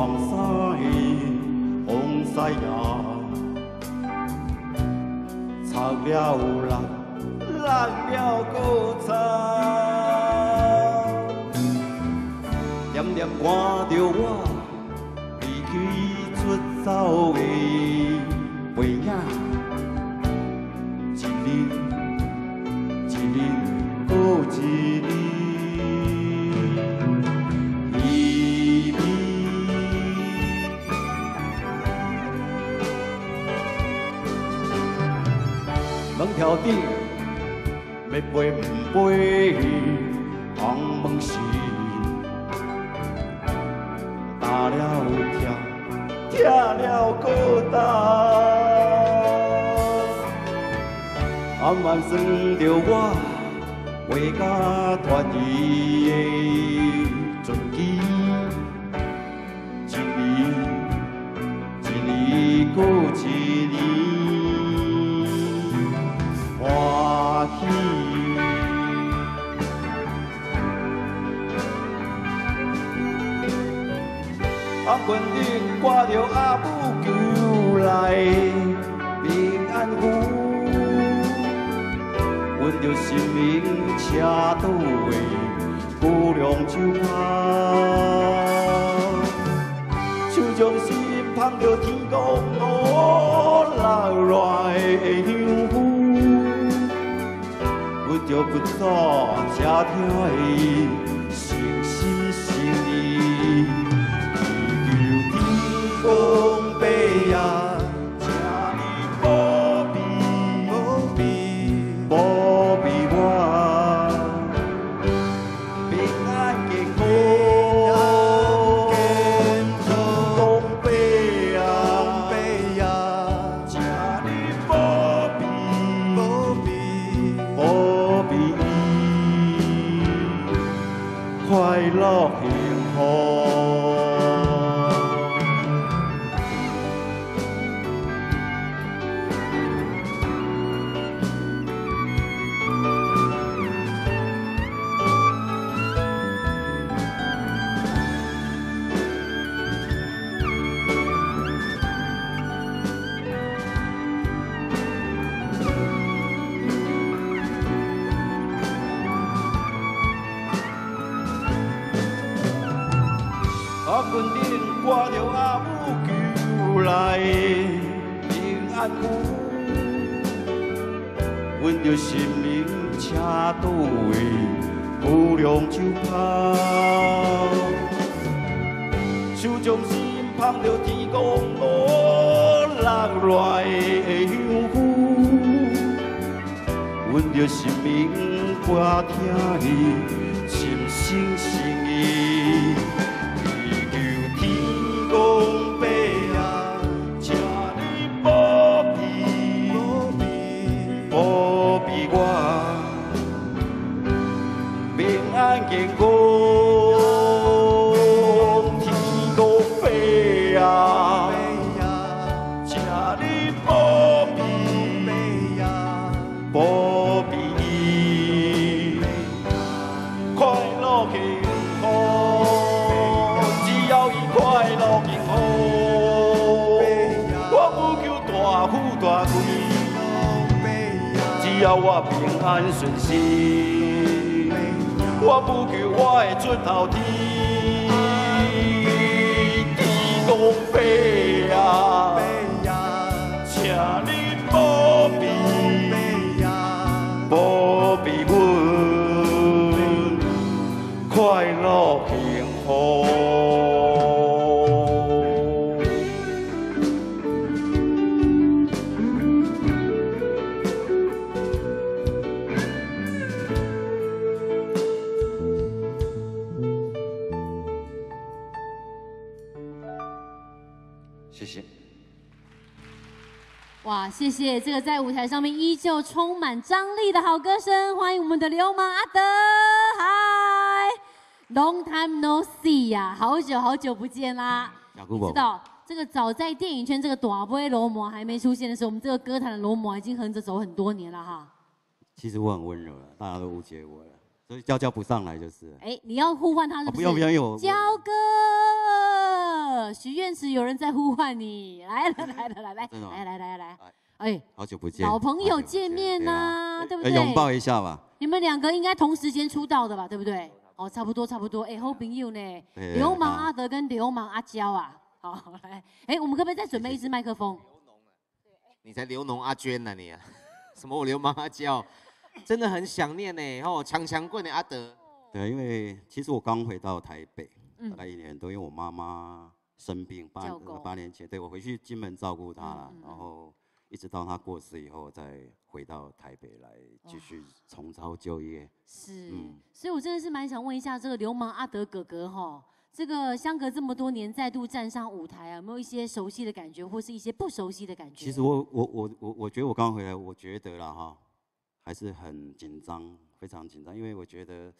望西，红夕阳。唱了，了，看着我。门条顶要飞唔飞，红门是打了跳，跳了搁打，暗暗算着我画甲团圆啊，阮顶挂着阿母求来平安符，阮着心明车倒位，姑娘手拍。手将心捧着天公落落来的香雾，阮着不早车听的诚心诚意，快乐幸 阮顶挂着阿母求来的平安符，阮着心明车倒位，姑娘手拍，手将心捧着天公落落来的香雾，阮着心明歌听你心心诚只要我平安顺心，我不求我会出头天，天公伯啊，请你保哇，谢谢这个在舞台上面依旧充满张力的好歌声，欢迎我们的流氓阿德，嗨，Long time no see 呀、好久好久不见啦。小姑知道这个早在电影圈这个短波罗摩还没出现的时候，我们这个歌坛的罗摩已经横着走很多年了哈。其实我很温柔了，大家都误解我了，所以叫叫不上来就是。哎，你要呼唤他是不是？哦不用不用我焦哥，了，许愿池有人在呼唤你，来了来了来来来来来来哎，哎，好久不见，老朋友见面呐、对不呃对？拥抱一下吧。你们两个应该同时间出道的吧，对不对？哦，差不多差不多。哎，好朋友呢，流氓阿德跟流氓阿娇啊。好，来，哎，我们可不可以再准备一支麦克风？你才流脓阿娟呢、你、啊，什么我流氓阿娇，真的很想念呢、哦，强强棍的阿德，对，因为其实我刚回到台北，嗯大概一年多，因为我妈妈生病，八八年前，对我回去金门照顾他了然后一直到他过世以后，再回到台北来继续重操旧业。是，嗯所以我真的是蛮想问一下这个流氓阿德哥哥哈，这个相隔这么多年再度站上舞台啊，有没有一些熟悉的感觉，或是一些不熟悉的感觉？其实我我我我我觉得我刚回来，我觉得啦哈，还是很紧张，非常紧张，因为我觉得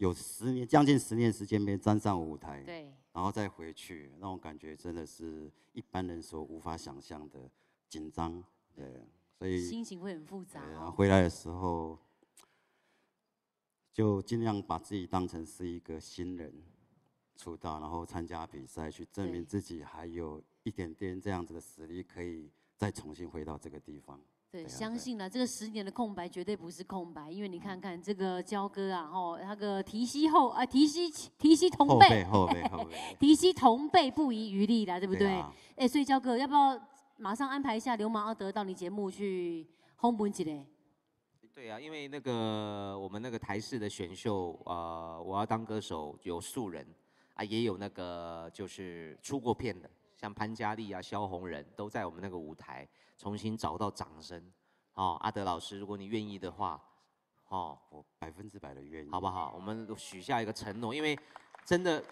有十年将近十年时间没站上舞台，对，然后再回去，那种感觉真的是一般人所无法想象的紧张，对，所以心情会很复杂对，然后哦。回来的时候，就尽量把自己当成是一个新人出道，然后参加比赛，去证明自己还有一点点这样子的实力，可以再重新回到这个地方。对，相信了，这个十年的空白绝对不是空白，因为你看看这个焦哥啊，吼，那个提膝后啊，提膝提膝同辈。后背，，后背，后背，提膝同辈不遗余力啦，对不对？啊。哎、所以焦哥要不要马上安排一下流氓阿德到你节目去轰本几嘞？对啊，因为那个我们那个台式的选秀，呃，我要当歌手有素人啊，也有那个就是出过片的，像潘嘉丽啊、萧红人都在我们那个舞台重新找到掌声。哦，阿德老师，如果你愿意的话，哦，我百分之百的愿意，好不好？我们许下一个承诺，因为真的，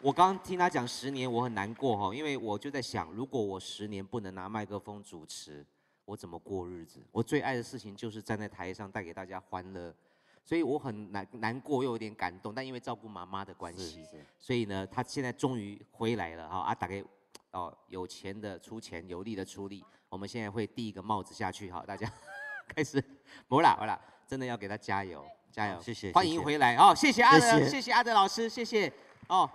我刚刚听他讲十年，我很难过哈，因为我就在想，如果我十年不能拿麦克风主持，我怎么过日子？我最爱的事情就是站在台上带给大家欢乐，所以我很难难过又有点感动，但因为照顾妈妈的关系，所以呢，他现在终于回来了哈啊，打给哦有钱的出钱，有力的出力，我们现在会递一个帽子下去哈，大家 开始，好啦好啦，真的要给他加油加油，好谢谢欢迎回来哦，谢谢阿德，谢谢。谢谢阿德老师，谢谢哦。